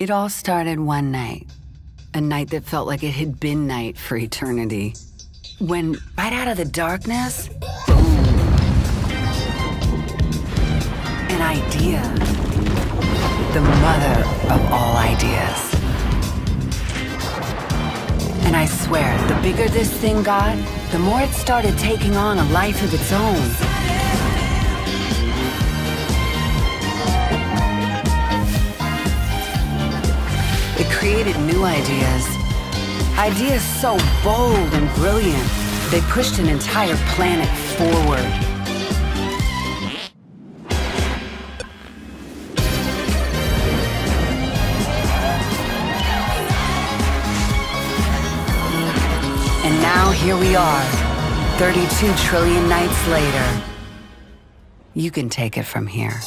It all started one night, a night that felt like it had been night for eternity. When, right out of the darkness, boom, an idea. The mother of all ideas. And I swear, the bigger this thing got, the more it started taking on a life of its own. It created new ideas. Ideas so bold and brilliant, they pushed an entire planet forward. And now here we are, 32 trillion nights later. You can take it from here.